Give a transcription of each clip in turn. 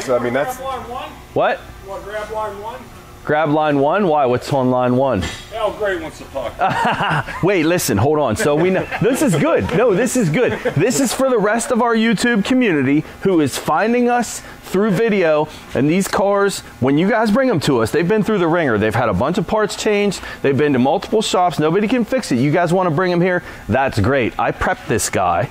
So I mean, that's Grab line one? What? You want to grab line one? Grab line one? Why? What's on line one? Al Gray wants to talk. Wait, listen, hold on. So we know this is good. No, this is good. This is for the rest of our YouTube community who is finding us through video. And these cars, when you guys bring them to us, they've been through the wringer. They've had a bunch of parts changed. They've been to multiple shops. Nobody can fix it. You guys want to bring them here? That's great. I prepped this guy.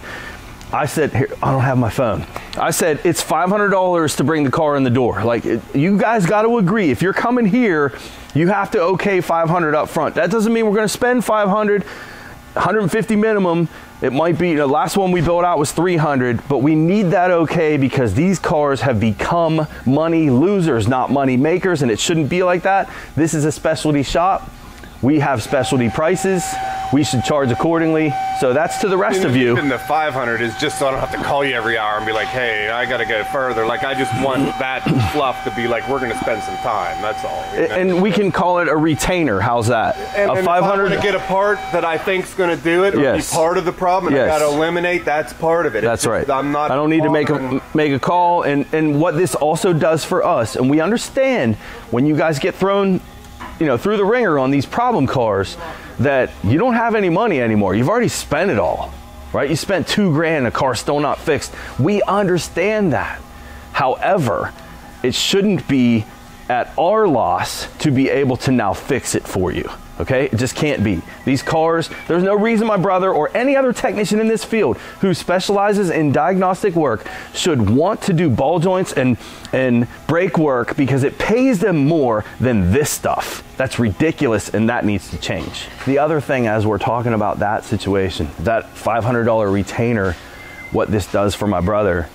I said, here, I don't have my phone. I said, it's $500 to bring the car in the door. Like, it, you guys got to agree. If you're coming here, you have to okay 500 up front. That doesn't mean we're going to spend 500, 150 minimum. It might be, the last one we built out was 300, but we need that okay because these cars have become money losers, not money makers, and it shouldn't be like that. This is a specialty shop. We have specialty prices. We should charge accordingly. So that's to the rest of you. Even the 500 is just so I don't have to call you every hour and be like, hey, I got to go further. Like, I just want that fluff to be like, we're going to spend some time. That's all. you know? And we can call it a retainer. How's that? And, a and 500 to get a part that I think's going to do it, Yes. be part of the problem, and Yes. I got to eliminate. That's part of it. It's That's just- right. I'm not. I don't need to make a make a call. And and what this also does for us, and we understand when you guys get thrown, you know, through the wringer on these problem cars, that you don't have any money anymore. You've already spent it all, right? You spent two grand, a car still not fixed. We understand that. However, it shouldn't be at our loss to be able to now fix it for you. Okay? It just can't be. These cars, there's no reason my brother or any other technician in this field who specializes in diagnostic work should want to do ball joints and, and brake work because it pays them more than this stuff. That's ridiculous and that needs to change. The other thing, as we're talking about that situation, that $500 retainer, what this does for my brother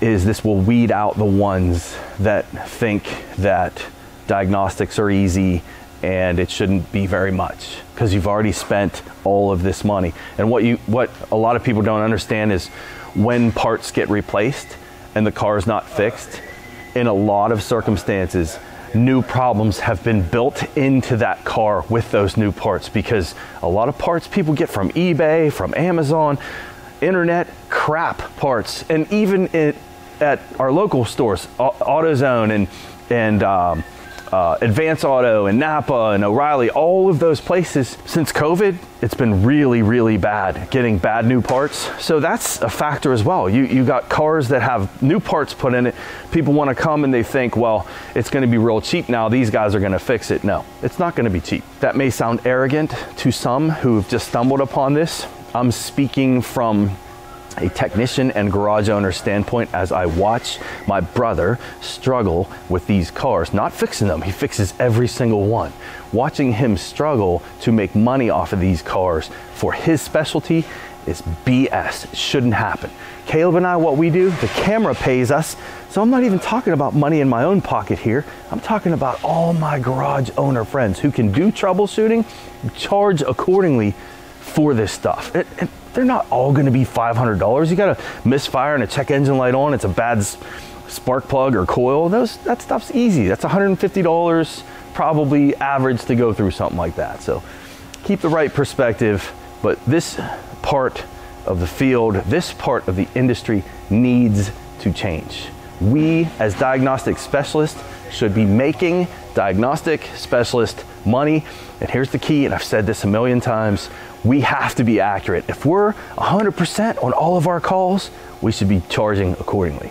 is this will weed out the ones that think that diagnostics are easy and it shouldn't be very much because you've already spent all of this money. And what you what a lot of people don't understand is when parts get replaced and the car is not fixed, in a lot of circumstances, new problems have been built into that car with those new parts because a lot of parts people get from eBay, from Amazon, internet crap parts, and even in, at our local stores, AutoZone and and um, uh, Advance Auto and Napa and O'Reilly, all of those places since COVID, it's been really, really bad getting bad new parts. So that's a factor as well. You you got cars that have new parts put in it. People want to come and they think, well, it's going to be real cheap now. These guys are going to fix it. No, it's not going to be cheap. That may sound arrogant to some who've just stumbled upon this. I'm speaking from a technician and garage owner standpoint as I watch my brother struggle with these cars, not fixing them, he fixes every single one. Watching him struggle to make money off of these cars for his specialty is BS. It shouldn't happen. Caleb and I, what we do, the camera pays us. So I'm not even talking about money in my own pocket here. I'm talking about all my garage owner friends who can do troubleshooting, charge accordingly for this stuff. They're not all going to be $500. You got a misfire and a check engine light on. It's a bad spark plug or coil. Those that stuff's easy. That's $150 probably average to go through something like that. So keep the right perspective. But this part of the field, this part of the industry needs to change. We, as diagnostic specialists, should be making diagnostic specialist money. And here's the key, and I've said this a million times we have to be accurate. If we're 100% on all of our calls, we should be charging accordingly.